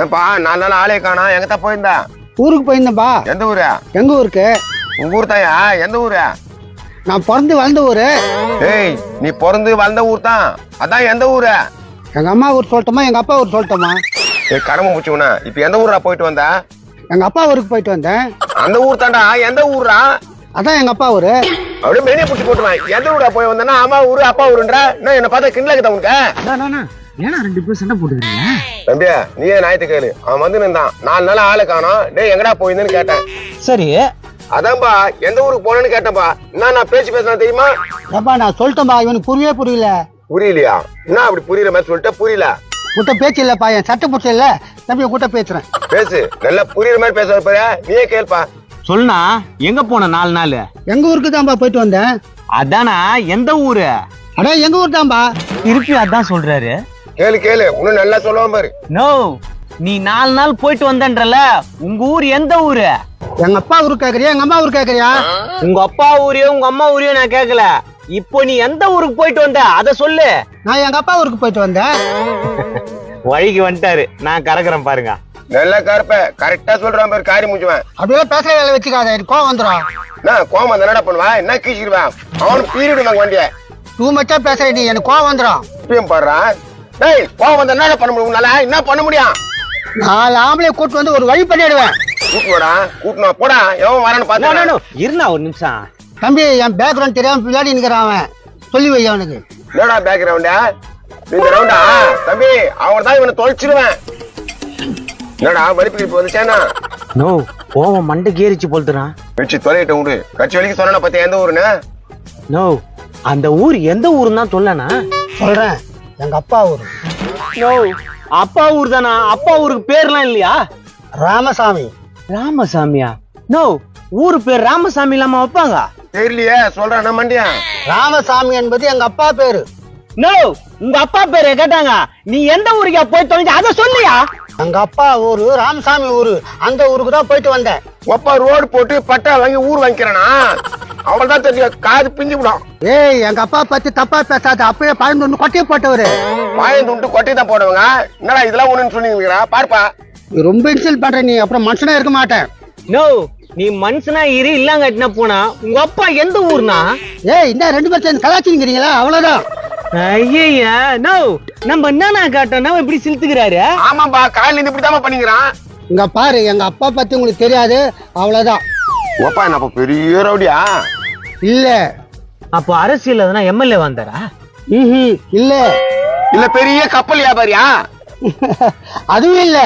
என்னப்பா நாலு நாள் ஆளே காணா எங்க தான் போயிருந்தா? ஊருக்கு போயிருந்தேன்பா. எந்த ஊரு? எங்க ஊருக்கு? உங்க ஊர் தாயா? எந்த ஊரு? நான் பிறந்து வளர்ந்த ஊரு. ஏய் நீ பிறந்து வளர்ந்த ஊர் தான். அதான் எந்த ஊரு? எங்க அம்மா ஊர் சொல்லட்டுமா? எங்க அப்பா ஊர் சொல்லட்டுமா? ஏய் கடமை முடிச்சுக்கணா இப்ப எந்த ஊரா போயிட்டு வந்த? எங்க அப்பா ஊருக்கு போயிட்டு வந்தேன். அந்த ஊர் தாண்டா எந்த ஊரா அதான் எங்க அப்பா ஊரு. அப்படியே மெனிய பிடிச்சி போட்டுருவேன். எந்த ஊரா போய் வந்தேன்னா அம்மா ஊரு அப்பா ஊருன்ற? என்ன என்ன பார்த்தா கிண்டல இருக்குதா உனக்கு? ஏன்னா ரெண்டு பேரும் சண்டை போட்டுக்கிறீங்க? தம்பியா நீயே ஞாயிற்று கேளு. அவன் வந்து நின்றான். நாலு நாள் ஆளை காணோம். டேய் எங்கடா போயிருந்தேன்னு கேட்டேன். சரி. அதான்பா எந்த ஊருக்கு போனேன்னு கேட்டேன்பா. என்ன நான் பேச்சு பேசுறேன் தெரியுமா? ஏப்பா நான் சொல்லிட்டேன்பா இவனுக்கு புரியவே புரியல. புரியலையா? என்ன அப்படி புரியுற மாதிரி சொல்லிட்ட புரியல. கூட்ட பேச்சு இல்லப்பா என் சட்டை பிடிச்ச இல்ல. தம்பி கூட்ட பேசுறேன். பேசு. நல்லா புரியுற மாதிரி பேச பாரு. நீயே கேள்ப்பா. சொல்லுனா எங்க போன நாலு நாள்? எங்க ஊருக்கு தான்பா போயிட்டு வந்தேன். அதானா எந்த ஊரு? அடா எங்க ஊர் தான்பா? திருப்பி அதான் சொல்றாரு. கேளு கேளு. இன்னும் நல்லா சொல்லுவான் பாரு. நோ நீ நாலு நாள் போயிட்டு வந்தன்றல உங்க ஊர் எந்த ஊரு? எங்க அப்பா ஊருக்கு கேக்குறியா? எங்க அம்மா ஊருக்கு கேக்குறியா? உங்க அப்பா ஊரையோ உங்க அம்மா ஊரையோ நான் கேட்கல இப்போ நீ எந்த ஊருக்கு போயிட்டு வந்த? அத சொல்லு. நான் எங்க அப்பா ஊருக்கு போயிட்டு வந்தேன். வழிக்கு வந்துட்டாரு. நான் கறக்குறேன் பாருங்க. நல்லா கருப்ப கரெக்டா சொல்றான் பாரு காரி முடிச்சுவேன் அப்படியே பேசுற வேலை வச்சுக்காத கோவம் வந்துடும் என்ன கோமம் வந்து என்னடா பண்ணுவா? என்ன கீச்சிடுவேன் அவனுக்கு பீரிடுவாங்க வண்டிய. டூ மச்சா பேசுற நீ எனக்கு கோவம் வந்துடும் இப்பயும் பாடுறான். டேய் கோவம் வந்து என்னடா பண்ண முடியும்? உன்னால என்ன பண்ண முடியும்? நாலு ஆம்பளை கூட்டு வந்து ஒரு வழி பண்ணிடுவேன். கூட்டு வாடா போடா. எவன் வரான்னு No, no, பாத்து. இருண்ணா ஒரு நிமிஷம். தம்பி என் பேக்ரவுண்ட் தெரியாம பின்னாடி நிக்கிறான் அவன். சொல்லி வை அவனுக்கு. என்னடா பேக்ரவுண்டா இந்த ரவுண்டா தம்பி அவன் தான் இவனை தொலைச்சிடுவேன் என்னடா மதிப்பு இப்ப வந்துச்சேனா நோ கோவம் மண்டைக்கு ஏறிச்சு போல்துறான் வச்சு தொலைகிட்ட விடு கட்சி வரைக்கும் சொன்னா பத்தி எந்த ஊருன்னு? நோ அந்த ஊர் எந்த ஊருன்னு தான் சொல்லனா? சொல்றேன். எங்க அப்பா ஊரு. நோ அப்பா ஊர் தானா? அப்பா ஊருக்கு பேர்லாம் இல்லையா? ராமசாமி. ராமசாமியா? நோ ஊரு பேர் ராமசாமி இல்லாம வைப்பாங்க. தெரியலையே சொல்றான் மண்டியா? ராமசாமி என்பது எங்க அப்பா பேரு. நோ உங்க அப்பா பேரை கேட்டாங்க. நீ எந்த ஊருக்கா போய் தொலைஞ்ச? அத சொல்லியா? எங்க அப்பா ஊரு ராமசாமி ஊரு. அந்த ஊருக்கு தான் போயிட்டு வந்தேன். ஒப்பா ரோடு போட்டு பட்டா வாங்கி ஊர் வாங்கிக்கிறானா? அவள் தான் தெரியும் காது பிஞ்சு விடும் ஏய் எங்க அப்பா பத்தி தப்பா பேசாத. அப்பயே பழந்து ஒண்ணு கொட்டையை போட்டவரு. பாயம் துண்டு கொட்டி தான் போடுவாங்க. என்னடா இதெல்லாம் ஒண்ணுன்னு சொன்னீங்க பார்ப்பா. நீ ரொம்ப இன்சல்ட் பண்ற நீ. அப்புறம் மனுஷனா இருக்க மாட்டேன். நோ நீ மனுஷனா இரு இல்லாங்க கட்டின போனா உங்க அப்பா எந்த ஊர்னா? ஏய் இந்த ரெண்டு பேரும் சேர்ந்து கலாச்சிங்கிறீங்களா? அவ்வளவுதான். ஐயா நோ நம்ம என்னன்னா காட்டோம்னா இப்படி சிலுத்துக்கிறாரு ஆமாப்பா காலையில இருந்து இப்படிதாம்மா பண்ணிக்கிறான். இங்க பாரு எங்க அப்பா பத்தி உங்களுக்கு தெரியாது. அவ்வளவுதான். ஒப்பா என்ன அப்ப பெரிய ரவுடியா? இல்ல. அப்போ அரசியல் எதனா எம்எல்ஏ வந்தாரா? ம்ஹும். இல்ல. இல்ல பெரிய கப்பல் வியாபாரியா? அதுவும் இல்ல.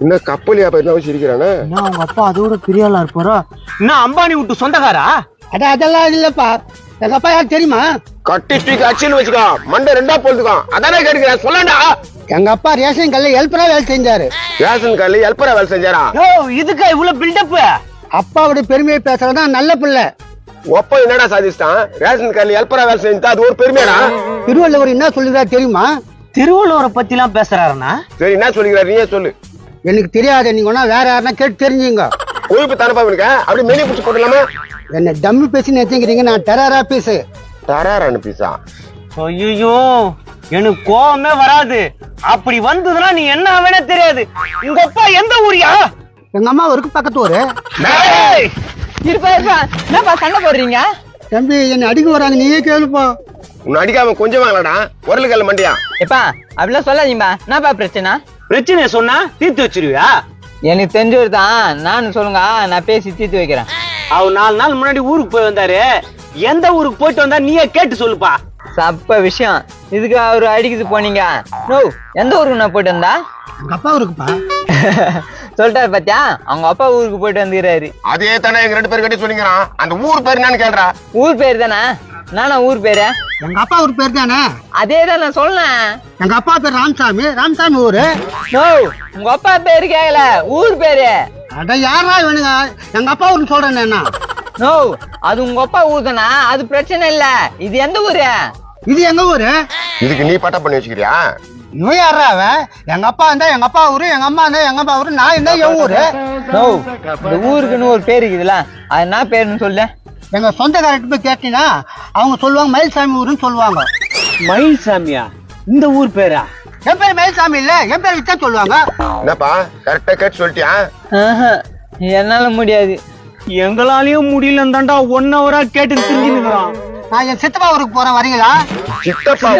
இன்னும் கப்பல் வியாபாரி தான் சிரிக்கிறானே? என்ன உங்க அப்பா அதோட பெரிய ஆளா இருப்பாரா? என்ன அம்பானி விட்டு சொந்தக்காரா? அட அதெல்லாம் இல்லப்பா. எங்க அப்பா யார் தெரியுமா? கட்டி தூக்கி அச்சுன்னு வச்சுக்கோ. மண்டை ரெண்டா போட்டுக்கோ. அதானே கேட்டுக்கிறேன். சொல்லண்டா. எங்க அப்பா ரேஷன் கல்ல ஹெல்ப்பரா வேலை செஞ்சாரு. ரேஷன் கார்டு ஹெல்ப்பரா வேலை செஞ்சாரா? ஓ இதுக்கா இவ்வளவு பில்டப் அப்பாவோட பெருமையை பேசுறதுதான் நல்ல பிள்ளை. ஒப்ப என்னடா சாதிச்சிட்டான்? ரேஷன் கார்டு ஹெல்ப்பரா வேலை செஞ்சா அது ஒரு பெருமையாடா? திருவள்ளுவர் என்ன சொல்லுறா தெரியுமா? திருவள்ளுவரை பத்தி எல்லாம் பேசுறாருனா சரி என்ன சொல்லிக்கிறார் நீயே சொல்லு. எனக்கு தெரியாது நீங்க ஒன்னா வேற யாருன்னா கேட்டு தெரிஞ்சுங்க. கொழுப்பு தனப்பா இருக்க அப்படி மெனி பிடிச்சி போட்டுலாமா என்ன டம்மி பேசி நினைச்சுக்கிறீங்க நான் டெரரா பேசு. தராரான்னு பீஸா ஐயோ எனக்கு கோவமே வராது. அப்படி வந்ததுன்னா நீ என்ன வேணா தெரியாது. உங்க அப்பா எந்த ஊரியா? எங்க அம்மா ஒருக்கு பக்கத்து ஊரு! இருப்பா இருப்பா. என்னப்பா சண்டை போடுறீங்க? தம்பி என்ன அடிக்க வராங்க நீயே கேளுப்பா. உன்னை அடிக்காம கொஞ்சம் வாங்கலடா உரலுக்கல்ல மண்டியா? எப்பா அப்படிலாம் சொல்லாதீங்கப்பா. என்னப்பா பிரச்சனை? பிரச்சனைய சொன்னா தீர்த்து வச்சிருவியா? எனக்கு தெரிஞ்சவர் தான் நான் சொல்லுங்க நான் பேசி தீர்த்து வைக்கிறேன். அவர் நாலு நாள் முன்னாடி ஊருக்கு போய் வந்தாரு. எந்த ஊருக்கு போயிட்டு வந்தா நீயே கேட்டு சொல்லுப்பா. சப்ப விஷயம். இதுக்கு அவரு அடிக்குது போனீங்க. நோ எந்த ஊருக்கு நான் போயிட்டு வந்தா? எங்க அப்பா ஊருக்குப்பா. சொல்லிட்டாரு பாத்தியா? அவங்க அப்பா ஊருக்கு போயிட்டு வந்துக்கிறாரு. அதே தானே எங்க ரெண்டு பேரும் கட்டி சொல்லிக்கிறான் அந்த ஊர் பேர் என்னன்னு கேள்றா ஊர் பேர் தானே? நானா ஊர் பேரு? எங்க அப்பா ஊர் பேர் தானே? அதே தான் நான் சொன்னேன். எங்க அப்பா பேர் ராமசாமி. ராமசாமி ஊரு. நோ உங்க அப்பா பேரு கேக்கல. ஊர் பேரு. அட யாரா இவனுங்க? எங்க அப்பா ஊர்னு சொல்றேன் என்ன? நோ அது உங்க அப்பா ஊர் தானே அது பிரச்சனை இல்ல. இது எந்த ஊரு? இது எங்க ஊரு? இதுக்கு நீ பட்டா பண்ணி வச்சுக்கிறியா? இவன் யாரா அவன்? எங்க அப்பா இருந்தா எங்க அப்பா ஊரு எங்க அம்மா இருந்தா எங்க அப்பா ஊரு நான் இருந்தா என் ஊரு. நோ இந்த ஊருக்குன்னு ஒரு பேர் இருக்குதுல்ல. அது என்ன பேருன்னு சொல்லு. எங்க சொந்தக்காரர்கிட்ட போய் கேட்டீங்கன்னா அவங்க சொல்லுவாங்க மயில்சாமி ஊருன்னு சொல்லுவாங்க. மயில்சாமியா? இந்த ஊர் பேரா? என் பேர் மயில்சாமி இல்ல? என் பேர் வித்தா சொல்லுவாங்க. என்னப்பா கரெக்டா கேட்டு சொல்லிட்டியா? என்னால முடியாது. எங்களாலயும் முடியலன்னு தாண்டா ஒன் ஹவரா கேட்டு தெரிஞ்சுக்கிறான் நான் என் சித்தப்பா ஊருக்கு போறேன் வரீங்களா? சித்தப்பா